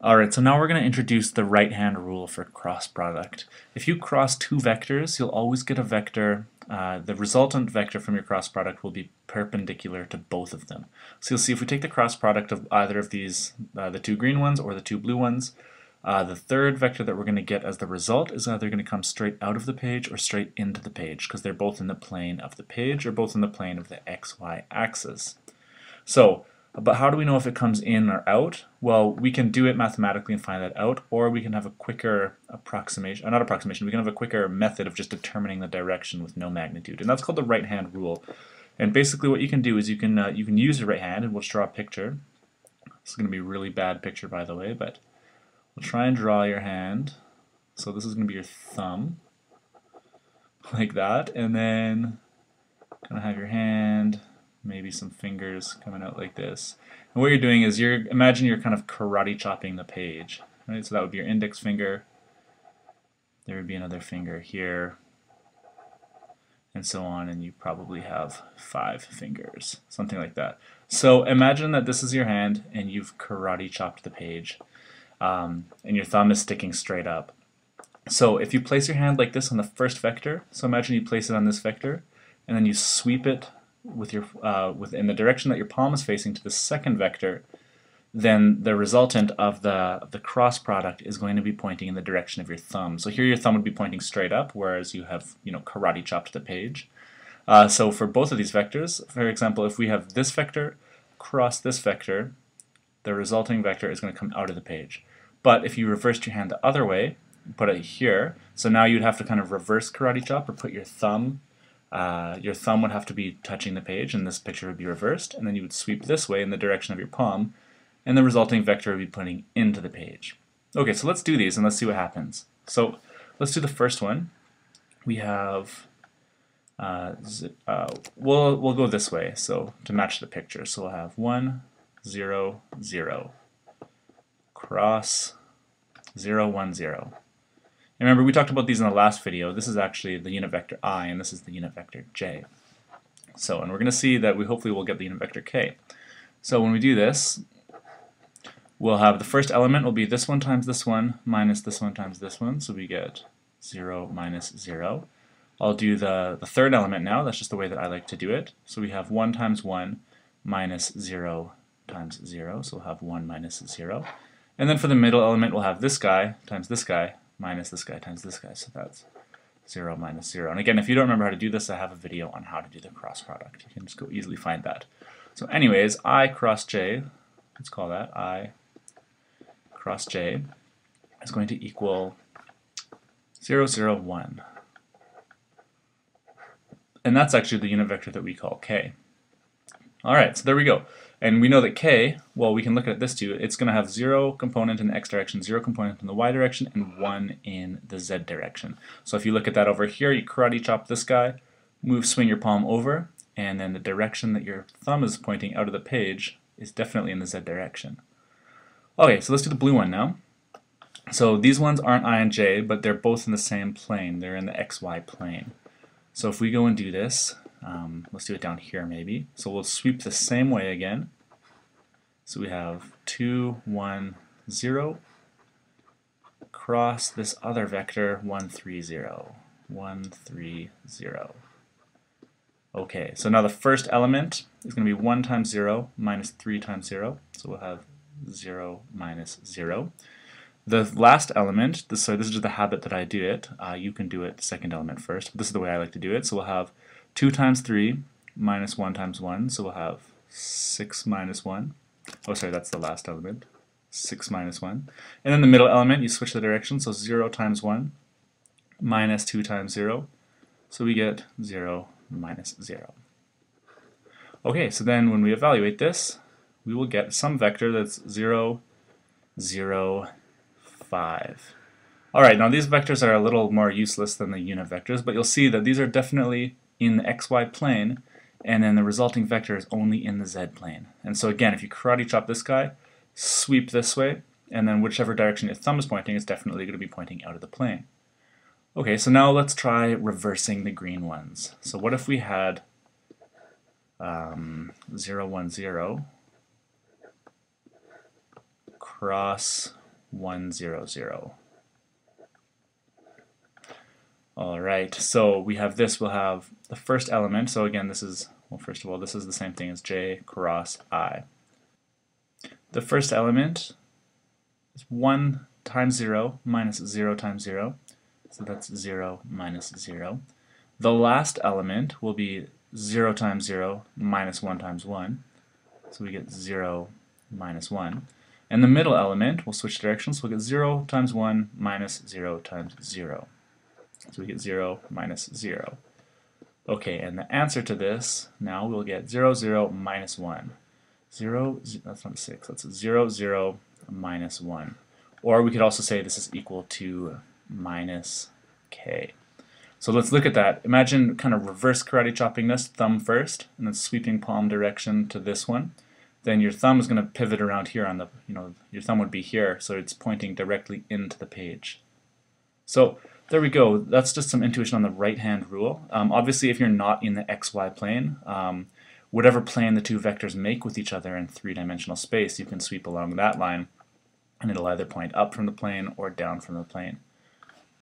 Alright, so now we're going to introduce the right-hand rule for cross product. If you cross two vectors, you'll always get a vector, uh, the resultant vector from your cross product will be perpendicular to both of them. So you'll see if we take the cross product of either of these, uh, the two green ones or the two blue ones, uh, the third vector that we're going to get as the result is either going to come straight out of the page or straight into the page because they're both in the plane of the page or both in the plane of the xy axis. So but how do we know if it comes in or out? Well, we can do it mathematically and find that out, or we can have a quicker approximation, or not approximation, we can have a quicker method of just determining the direction with no magnitude, and that's called the right-hand rule. And basically what you can do is you can, uh, you can use your right hand, and we'll just draw a picture. This is going to be a really bad picture, by the way, but we'll try and draw your hand. So this is going to be your thumb, like that, and then kind of have your hand maybe some fingers coming out like this. And what you're doing is you're imagine you're kind of karate chopping the page. Right? So that would be your index finger. There would be another finger here and so on and you probably have five fingers, something like that. So imagine that this is your hand and you've karate chopped the page um, and your thumb is sticking straight up. So if you place your hand like this on the first vector, so imagine you place it on this vector and then you sweep it with your uh, with in the direction that your palm is facing to the second vector, then the resultant of the the cross product is going to be pointing in the direction of your thumb. So here your thumb would be pointing straight up, whereas you have you know karate chopped the page. Uh, so for both of these vectors, for example, if we have this vector cross this vector, the resulting vector is going to come out of the page. But if you reversed your hand the other way, put it here, so now you'd have to kind of reverse karate chop or put your thumb uh, your thumb would have to be touching the page and this picture would be reversed and then you would sweep this way in the direction of your palm and the resulting vector would be pointing into the page. Okay, so let's do these and let's see what happens. So let's do the first one. We have, uh, uh, we'll, we'll go this way so to match the picture. So we'll have 1, 0, 0, cross, 0, 1, 0. And remember, we talked about these in the last video. This is actually the unit vector i, and this is the unit vector j. So, and we're going to see that we hopefully will get the unit vector k. So when we do this, we'll have the first element will be this one times this one minus this one times this one, so we get 0 minus 0. I'll do the, the third element now, that's just the way that I like to do it. So we have 1 times 1 minus 0 times 0, so we'll have 1 minus 0. And then for the middle element, we'll have this guy times this guy minus this guy times this guy, so that's 0 minus 0. And again, if you don't remember how to do this, I have a video on how to do the cross product. You can just go easily find that. So anyways, i cross j, let's call that i cross j, is going to equal 0, 0, 1. And that's actually the unit vector that we call k. Alright, so there we go. And we know that k, well, we can look at this too. It's going to have 0 component in the x direction, 0 component in the y direction, and 1 in the z direction. So if you look at that over here, you karate chop this guy, move, swing your palm over, and then the direction that your thumb is pointing out of the page is definitely in the z direction. Okay, so let's do the blue one now. So these ones aren't i and j, but they're both in the same plane. They're in the xy plane. So if we go and do this, um, let's do it down here maybe. So we'll sweep the same way again. So we have 2, 1, 0, cross this other vector 1, 3, 0. 1, 3, 0. Okay, so now the first element is going to be 1 times 0 minus 3 times 0. So we'll have 0 minus 0. The last element, so this is just the habit that I do it. Uh, you can do it second element first. This is the way I like to do it. So we'll have 2 times 3 minus 1 times 1, so we'll have 6 minus 1. Oh, sorry, that's the last element. 6 minus 1. And then the middle element, you switch the direction, so 0 times 1 minus 2 times 0. So we get 0 minus 0. Okay, so then when we evaluate this, we will get some vector that's 0, 0, 5. Alright, now these vectors are a little more useless than the unit vectors, but you'll see that these are definitely in the xy plane, and then the resulting vector is only in the z plane. And so again, if you karate chop this guy, sweep this way, and then whichever direction your thumb is pointing is definitely going to be pointing out of the plane. Okay, so now let's try reversing the green ones. So what if we had um, 0, 1, 0 cross 1, 0, 0. All right, so we have this, we'll have the first element, so again this is, well first of all, this is the same thing as j cross i. The first element is 1 times 0 minus 0 times 0, so that's 0 minus 0. The last element will be 0 times 0 minus 1 times 1, so we get 0 minus 1. And the middle element, we'll switch directions, so we'll get 0 times 1 minus 0 times 0. So we get 0 minus 0. Okay, and the answer to this, now we'll get 0, 0, minus 1. 0, that's not 6, that's 0, 0, minus 1. Or we could also say this is equal to minus k. So let's look at that. Imagine kind of reverse karate chopping this, thumb first, and then sweeping palm direction to this one. Then your thumb is going to pivot around here on the, you know, your thumb would be here, so it's pointing directly into the page. So there we go. That's just some intuition on the right-hand rule. Um, obviously, if you're not in the xy plane, um, whatever plane the two vectors make with each other in three-dimensional space, you can sweep along that line, and it'll either point up from the plane or down from the plane.